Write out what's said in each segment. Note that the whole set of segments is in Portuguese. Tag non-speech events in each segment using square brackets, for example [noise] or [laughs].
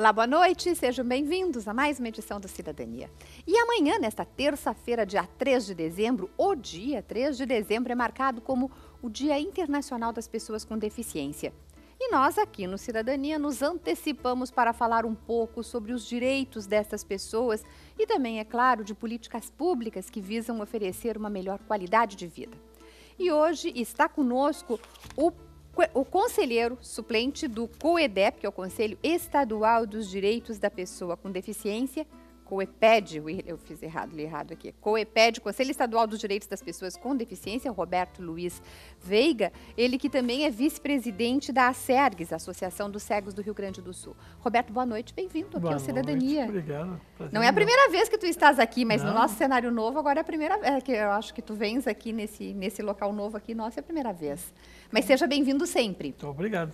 Olá, boa noite, sejam bem-vindos a mais uma edição do Cidadania. E amanhã, nesta terça-feira, dia 3 de dezembro, o dia 3 de dezembro é marcado como o Dia Internacional das Pessoas com Deficiência. E nós aqui no Cidadania nos antecipamos para falar um pouco sobre os direitos dessas pessoas e também, é claro, de políticas públicas que visam oferecer uma melhor qualidade de vida. E hoje está conosco o o conselheiro suplente do COEDEP, que é o Conselho Estadual dos Direitos da Pessoa com Deficiência, COEPED, eu fiz errado, li errado aqui, COEPED, Conselho Estadual dos Direitos das Pessoas com Deficiência, Roberto Luiz Veiga, ele que também é vice-presidente da ACERGS, Associação dos Cegos do Rio Grande do Sul. Roberto, boa noite, bem-vindo aqui boa ao Cidadania. Noite, obrigado. Prazer Não é a primeira vez que tu estás aqui, mas Não. no nosso cenário novo, agora é a primeira vez é que eu acho que tu vens aqui nesse, nesse local novo aqui, nossa, é a primeira vez. Mas seja bem-vindo sempre. Muito obrigado.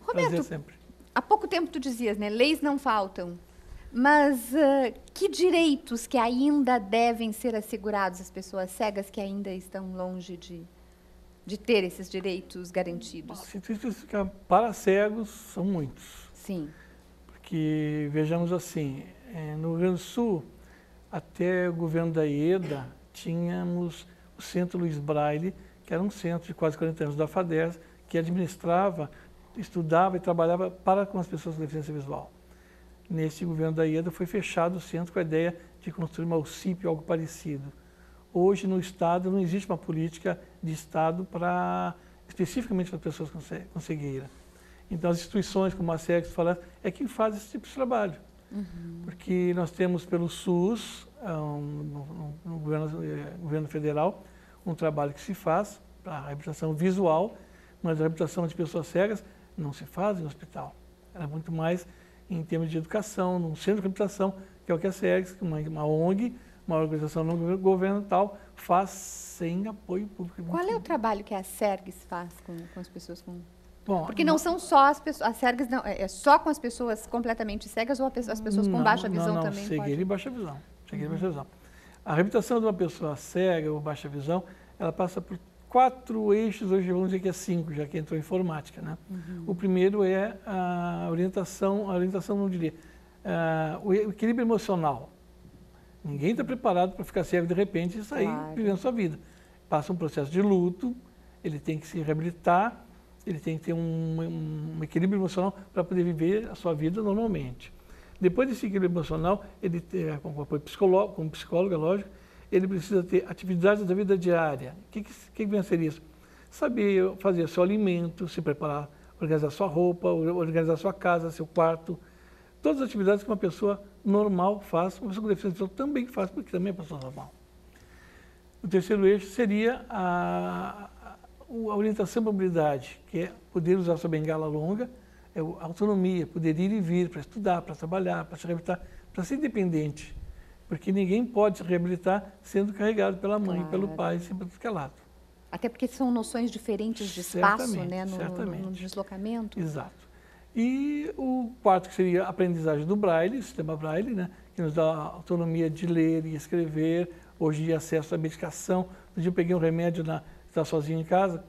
Roberto, Prazer sempre. há pouco tempo tu dizias, né, leis não faltam, mas uh, que direitos que ainda devem ser assegurados às pessoas cegas que ainda estão longe de, de ter esses direitos garantidos? Para cegos, são muitos. Sim. Porque, vejamos assim, é, no Rio Grande do Sul, até o governo da IEDA, tínhamos o Centro Luiz Braille, que era um centro de quase 40 anos da FADES, que administrava, estudava e trabalhava para com as pessoas com deficiência visual nesse governo da IEDA foi fechado o centro com a ideia de construir uma UCIP ou algo parecido. Hoje, no Estado, não existe uma política de Estado para especificamente para pessoas com cegueira. Então, as instituições, como a SEX fala, é quem faz esse tipo de trabalho. Uhum. Porque nós temos pelo SUS, um, no, no, governo, eh, governo federal, um trabalho que se faz para a reabilitação visual, mas a reabilitação de pessoas cegas não se faz em hospital. Era muito mais em termos de educação, num centro de reabilitação, que é o que a SERGS, é uma, uma ONG, uma organização não governamental, faz sem apoio público. Qual é o trabalho que a SERGS faz com, com as pessoas com... Bom, Porque não, não são só as pessoas, a SERGS não, é, é só com as pessoas completamente cegas ou as pessoas com não, baixa visão não, não, também? Cegueira pode? e baixa visão. Cegueira uhum. e baixa visão. A reabilitação de uma pessoa cega ou baixa visão, ela passa por quatro eixos, hoje vamos dizer que é cinco, já que entrou informática. Né? Uhum. O primeiro é a orientação, a orientação não diria, uh, o equilíbrio emocional. Ninguém está preparado para ficar cego de repente e sair claro. vivendo sua vida. Passa um processo de luto, ele tem que se reabilitar, ele tem que ter um, um equilíbrio emocional para poder viver a sua vida normalmente. Depois desse equilíbrio emocional, ele com apoio psicológico, como psicólogo, é lógico, ele precisa ter atividades da vida diária. O que, que, que vem a ser isso? Saber fazer seu alimento, se preparar, organizar sua roupa, organizar sua casa, seu quarto. Todas as atividades que uma pessoa normal faz, uma pessoa com deficiência também faz, porque também é pessoa normal. O terceiro eixo seria a, a orientação a mobilidade, que é poder usar sua bengala longa, é a autonomia, poder ir e vir para estudar, para trabalhar, para se reabilitar, para ser independente. Porque ninguém pode se reabilitar sendo carregado pela mãe, claro. pelo pai, sempre escalado. Até porque são noções diferentes de espaço, né, no, no, no, deslocamento. Exato. E o quarto que seria a aprendizagem do Braille, o sistema Braille, né, que nos dá autonomia de ler e escrever, hoje de acesso à medicação. Um dia eu peguei um remédio na estar sozinho em casa,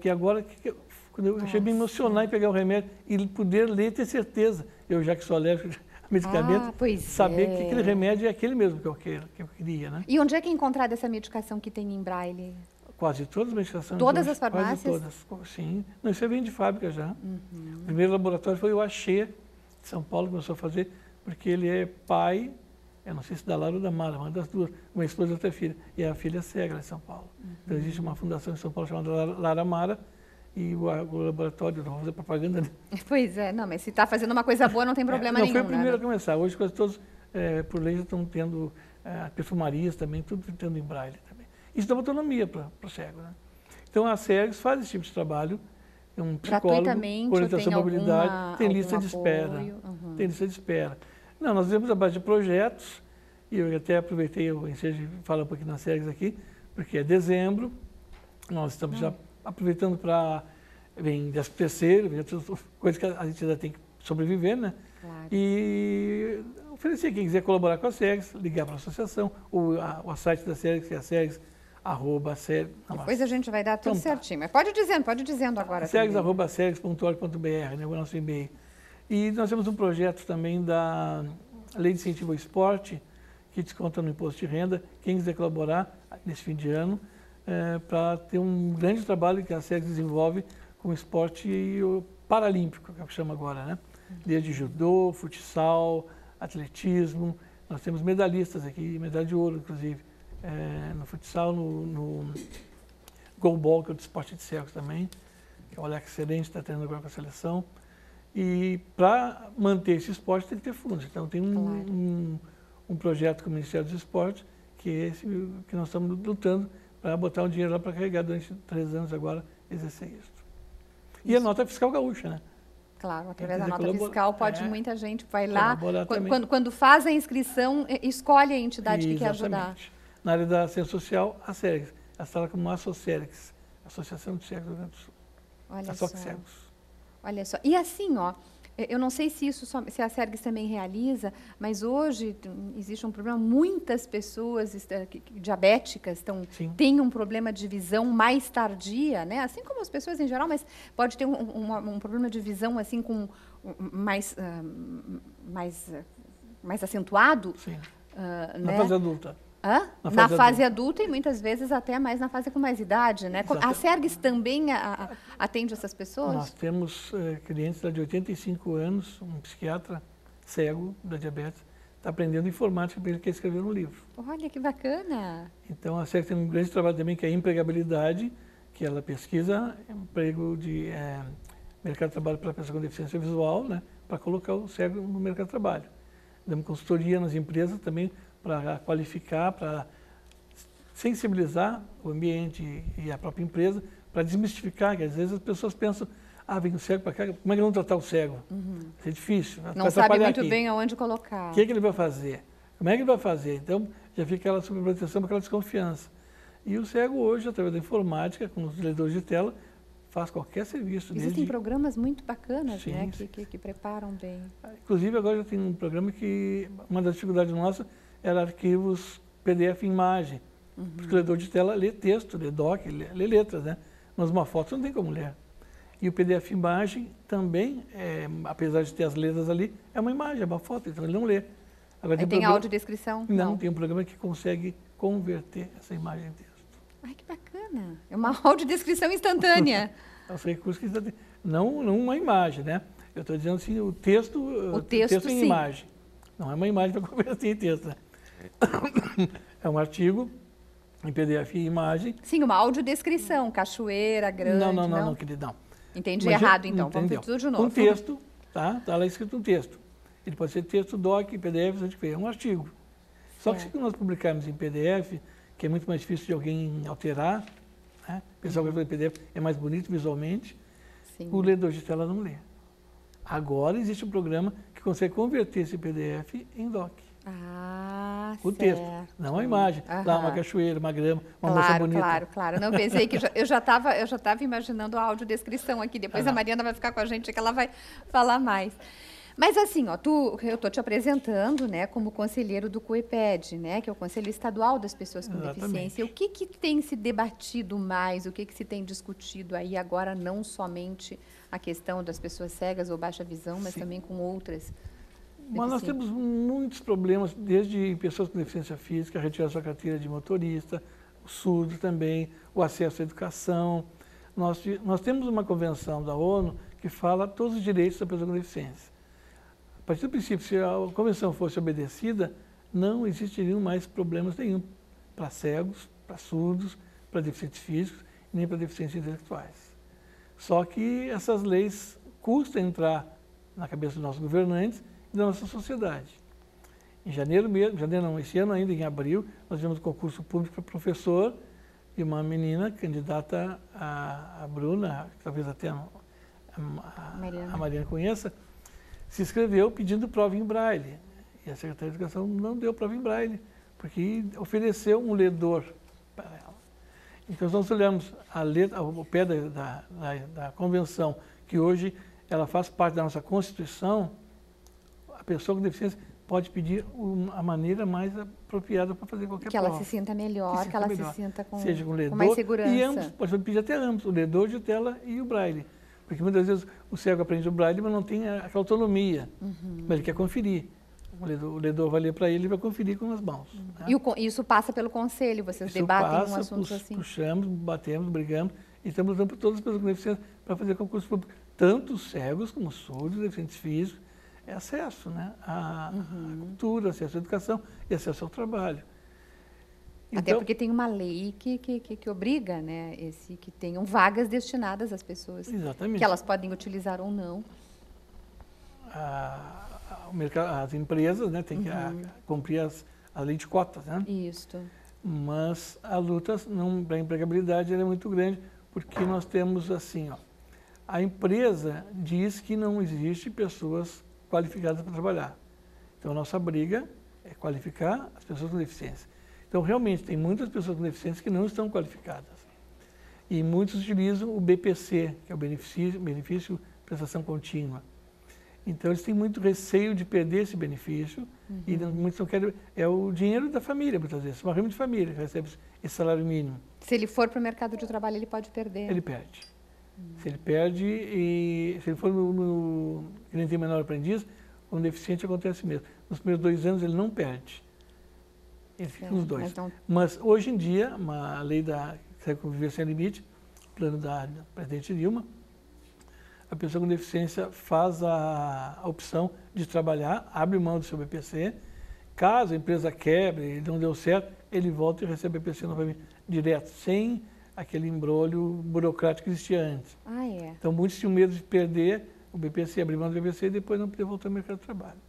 que agora que, quando eu achei me emocionar em pegar o remédio e poder ler e ter certeza. Eu já que sou alérgico medicamento, ah, saber é. que aquele remédio é aquele mesmo que eu, que eu queria, né? E onde é que é encontrada essa medicação que tem em braille? Quase todas as medicações. Todas as farmácias? Quase todas, sim. Não, isso vem de fábrica já. Uhum. O primeiro laboratório foi o Axê, de São Paulo, começou a fazer, porque ele é pai, eu não sei se da Lara ou da Mara, uma das duas, uma esposa e outra filha. E a filha é cega em São Paulo. Uhum. Então existe uma fundação em São Paulo chamada Lara Mara, e o, o laboratório, não fazer propaganda. Né? [laughs] Pois é, não, mas se está fazendo uma coisa boa, não tem problema é, não, nenhum. Não, foi o primeiro né? a começar. Hoje quase todos, é, por lei, já estão tendo é, perfumarias também, tudo tendo em braille também. Isso dá autonomia para o cego. Né? Então, a SEGS faz esse tipo de trabalho. É um psicólogo, orientação à mobilidade, alguma, tem lista de espera. Uhum. Tem lista de espera. Não, nós temos a base de projetos, e eu até aproveitei o ensejo de falar um pouquinho na SEGS aqui, porque é dezembro, nós estamos já aproveitando para vem das terceiros, vem outras coisas que a gente ainda tem que sobreviver, né? Claro. E oferecer quem quiser colaborar com a SEGS, ligar para a associação, a, o site da SEGS, que é a SEGS, arroba SEGS. Depois a gente vai dar tudo então, tá. certinho, mas pode dizendo, pode dizendo agora. SEGS, arroba SEGS.org.br, né, o nosso e-mail. E nós temos um projeto também da Lei de Incentivo ao Esporte, que desconta no imposto de renda, quem quiser colaborar nesse fim de ano, é, para ter um grande trabalho que a SEG desenvolve com o esporte paralímpico, que é o que chama agora, né? Desde judô, futsal, atletismo. Nós temos medalhistas aqui, medalha de ouro, inclusive, é, no futsal, no, no goalball, que é o esporte de cegos também, que é o Alex Serente, está treinando agora com a seleção. E para manter esse esporte tem que ter fundos. Então tem um, claro. um, um, projeto com o Ministério dos Esportes, que é esse que nós estamos lutando para botar um dinheiro lá para carregar durante três anos agora, exercer isso. E a nota fiscal gaúcha, né? Claro, através da nota fiscal pode é, muita gente vai lá quando, quando, faz a inscrição escolhe a entidade que quer ajudar. Na área da ciência social, a SERGS, a sala como a Associação de Cegos do Rio Grande do Sul. Olha a só. Cegos. Olha só. E assim, ó, eu não sei se isso só, se a SERGS também realiza, mas hoje existe um problema. Muitas pessoas diabéticas estão, têm um problema de visão mais tardia, né? Assim como as pessoas em geral, mas pode ter um, um, um problema de visão assim com mais, uh, mais, uh, mais acentuado. Sim. Uh, Na né? fase adulta. Hã? Na, fase, na fase adulta. adulta. e muitas vezes até mais na fase com mais idade, né? A SERGS também a, a, atende essas pessoas? Nós temos eh, clientes de 85 anos, um psiquiatra cego da diabetes, está aprendendo informática porque ele quer escrever um livro. Olha que bacana! Então a SERGS tem um grande trabalho também que é a empregabilidade, que ela pesquisa emprego de é, mercado de trabalho para pessoa com deficiência visual, né? Para colocar o cego no mercado de trabalho. Damos consultoria nas empresas também para qualificar, para sensibilizar o ambiente e a própria empresa, para desmistificar, que às vezes as pessoas pensam, ah, vem o cego para cá, como é que vamos tratar o cego? Uhum. É difícil. Não sabe muito aqui. bem aonde colocar. O que, é que ele vai fazer? Como é que ele vai fazer? Então, já fica aquela sobreproteção, aquela desconfiança. E o cego hoje, através da informática, com os leitores de tela, faz qualquer serviço. Existem desde... programas muito bacanas, sim, né, sim. Que, que, que, preparam bem. Inclusive, agora já tem um programa que, uma das dificuldades nossas era arquivos PDF em imagem. Uhum. Porque o leitor de tela lê texto, lê doc, lê, lê, letras, né? Mas uma foto não tem como ler. E o PDF imagem também, é, apesar de ter as letras ali, é uma imagem, é uma foto, então ele não lê. Agora, tem, tem programa... audiodescrição? Não, não, tem um programa que consegue converter essa imagem em texto. Ai, que bacana! É uma [laughs] audiodescrição instantânea. [laughs] é um recurso que não, não uma imagem, né? Eu estou dizendo assim, o texto, o texto, texto em imagem. Não é uma imagem para [laughs] converter em texto, né? [coughs] é um artigo em PDF e imagem. Sim, uma audiodescrição, cachoeira, grande. Não, não, não, não, querido, não. Entendi Mas errado, então. Entendeu. Vamos tudo de novo. Um texto, tá? Está lá escrito um texto. Ele pode ser texto, doc, PDF, é um artigo. Só que se nós publicarmos em PDF, que é muito mais difícil de alguém alterar, né? o pessoal vai fazer PDF, é mais bonito visualmente, Sim. o ledor de tela não lê. Agora existe um programa que consegue converter esse PDF em doc. Ah, o certo. texto, não a imagem. Uhum. Lá uma cachoeira, uma grama, uma claro, moça bonita. Claro, claro. Não pensei que eu já estava eu já estava imaginando a audiodescrição aqui. Depois ah, a Mariana vai ficar com a gente que ela vai falar mais. Mas assim, ó, tu, eu estou te apresentando, né, como conselheiro do COEPED, né, que é o Conselho Estadual das Pessoas com Exatamente. Deficiência. O que, que tem se debatido mais? O que, que se tem discutido aí agora, não somente a questão das pessoas cegas ou baixa visão, mas Sim. também com outras mas nós temos muitos problemas, desde pessoas com deficiência física, retirar sua carteira de motorista, o surdo também, o acesso à educação. Nós, nós temos uma convenção da ONU que fala todos os direitos da pessoa com deficiência. A partir do princípio, se a convenção fosse obedecida, não existiriam mais problemas nenhum para cegos, para surdos, para deficientes físicos, nem para deficientes intelectuais. Só que essas leis custam entrar na cabeça dos nossos governantes da nossa sociedade. Em janeiro mesmo, janeiro não, esse ano ainda, em abril, nós tivemos um concurso público para professor e uma menina candidata a, a Bruna, talvez até a, a, Mariana. a Mariana conheça, se inscreveu pedindo prova em braille. E a Secretaria de Educação não deu prova em braille, porque ofereceu um ledor para ela. Então, nós olhamos a letra, o pé da, da, da, convenção, que hoje ela faz parte da nossa Constituição, pessoa com deficiência pode pedir a maneira mais apropriada para fazer qualquer que prova. Que ela se sinta melhor, que, que ela melhor. se sinta com, Seja com, ledor, com mais segurança. E ambos, pode pedir até ambos, o ledor de tela e o braille. Porque muitas vezes o cego aprende o braille, mas não tem aquela autonomia. Uhum. Mas ele quer conferir. O ledor, o ledor vai ler para ele e vai conferir com as mãos. Uhum. Né? E o, isso passa pelo conselho, vocês isso debatem passa, um assunto assim? puxamos, batemos, brigamos e estamos lutando por todas as pessoas com deficiência para fazer concurso público. Tanto cegos como surdos, deficientes físicos. É acesso né? à, uhum. à cultura, acesso à educação e acesso ao trabalho. Então, Até porque tem uma lei que, que, que, que, obriga, né, esse, que tenham vagas destinadas às pessoas. Exatamente. Que elas podem utilizar ou não. A, a, mercado, as empresas né, têm que uhum. a, cumprir as, a lei de cotas, né? Isso. Mas a luta para a empregabilidade é muito grande, porque nós temos assim, ó, a empresa diz que não existe pessoas qualificadas para trabalhar. Então, a nossa briga é qualificar as pessoas com deficiência. Então, realmente, tem muitas pessoas com deficiência que não estão qualificadas. E muitos utilizam o BPC, que é o benefício, benefício prestação contínua. Então, eles têm muito receio de perder esse benefício uhum. e muitos não querem. É o dinheiro da família, muitas vezes. Uma renda de família que recebe esse salário mínimo. Se ele for para o mercado de trabalho, ele pode perder. Ele perde. Uhum. Se ele perde e se ele for no, no ele tem menor aprendiz, com deficiente acontece mesmo. Nos primeiros dois anos ele não perde. Ele fica nos dois. Mas, não... mas, hoje em dia, uma lei da Conviver Sem Limite, plano da presidente Dilma, a pessoa com deficiência faz a, a, opção de trabalhar, abre mão do seu BPC. Caso a empresa quebre, não deu certo, ele volta e recebe o BPC novamente, direto, sem aquele embrólio burocrático que existia antes. Ah, é. Então, muitos tinham medo de perder o BPC, abrir mão do BPC e depois não poder voltar ao mercado de trabalho.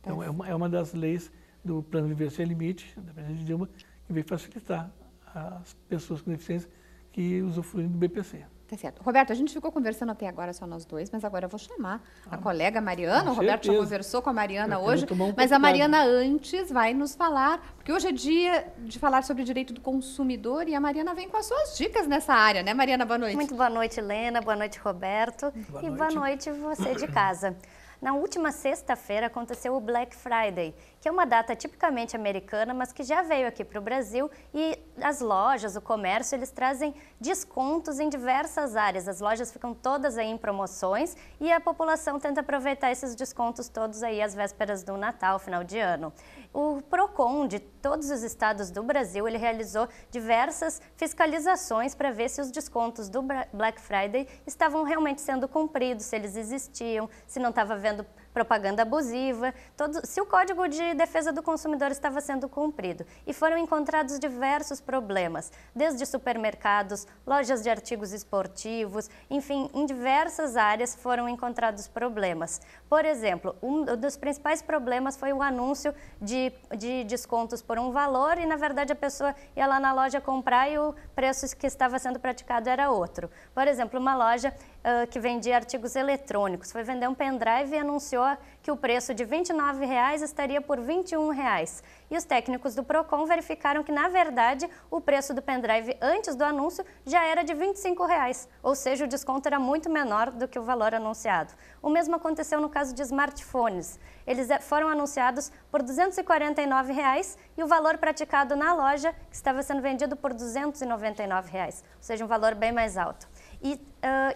Então, tá é, uma, é uma das leis do Plano Viver Sem Limite, da presidente Dilma, que veio facilitar as pessoas com deficiência que usufruem do BPC. Tá certo. Roberto, a gente ficou conversando até agora só nós dois, mas agora eu vou chamar ah, a colega Mariana. O Roberto certeza. já conversou com a Mariana hoje, um mas a Mariana antes vai nos falar, porque hoje é dia de falar sobre o direito do consumidor e a Mariana vem com as suas dicas nessa área, né, Mariana? Boa noite. Muito boa noite, Helena. Boa noite, Roberto. Boa e noite. boa noite você de casa. Na última sexta-feira aconteceu o Black Friday, que é uma data tipicamente americana, mas que já veio aqui para o Brasil e as lojas, o comércio, eles trazem descontos em diversas áreas. As lojas ficam todas aí em promoções e a população tenta aproveitar esses descontos todos aí às vésperas do Natal, final de ano. O Procon de todos os estados do Brasil, ele realizou diversas fiscalizações para ver se os descontos do Black Friday estavam realmente sendo cumpridos, se eles existiam, se não estava havendo propaganda abusiva, todo, se o Código de Defesa do Consumidor estava sendo cumprido. E foram encontrados diversos problemas, desde supermercados, lojas de artigos esportivos, enfim, em diversas áreas foram encontrados problemas. Por exemplo, um dos principais problemas foi o anúncio de, de descontos por um valor e, na verdade, a pessoa ia lá na loja comprar e o preço que estava sendo praticado era outro. Por exemplo, uma loja uh, que vendia artigos eletrônicos foi vender um pendrive e anunciou que o preço de R$ 29,00 estaria por R$ 21,00. E os técnicos do Procon verificaram que, na verdade, o preço do pendrive antes do anúncio já era de R$ 25,00, ou seja, o desconto era muito menor do que o valor anunciado. O mesmo aconteceu no caso de smartphones. Eles eh, foram anunciados por R$ 249,00 e o valor praticado na loja estava sendo vendido por R$ 299,00, ou seja, um valor bem mais alto. E uh,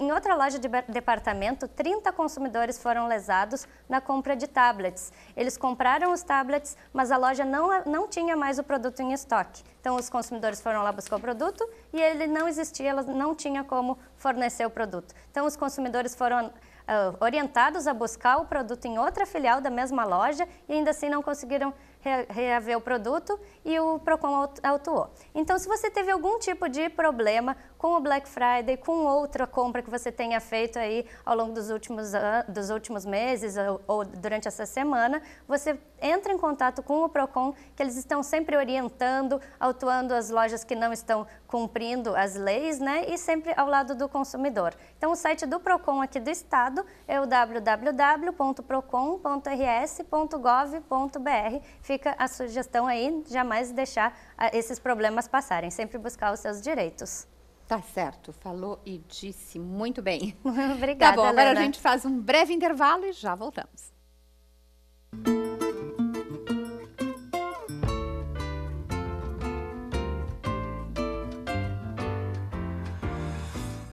em outra loja de departamento, 30 consumidores foram lesados na compra de tablets. Eles compraram os tablets, mas a loja não, não tinha mais o produto em estoque. Então, os consumidores foram lá buscar o produto e ele não existia, ela não tinha como fornecer o produto. Então, os consumidores foram uh, orientados a buscar o produto em outra filial da mesma loja e ainda assim não conseguiram reaver o produto e o PROCON autuou. Então, se você teve algum tipo de problema com o Black Friday, com outra compra que você tenha feito aí ao longo dos últimos, dos últimos meses ou, ou durante essa semana, você entra em contato com o PROCON, que eles estão sempre orientando, autuando as lojas que não estão cumprindo as leis, né, e sempre ao lado do consumidor. Então, o site do PROCON aqui do estado é o www.procon.rs.gov.br. Fica fica a sugestão aí, jamais deixar ah, esses problemas passarem, sempre buscar os seus direitos. Tá certo, falou e disse muito bem. [laughs] Obrigada. Tá bom, agora a gente faz um breve intervalo e já voltamos.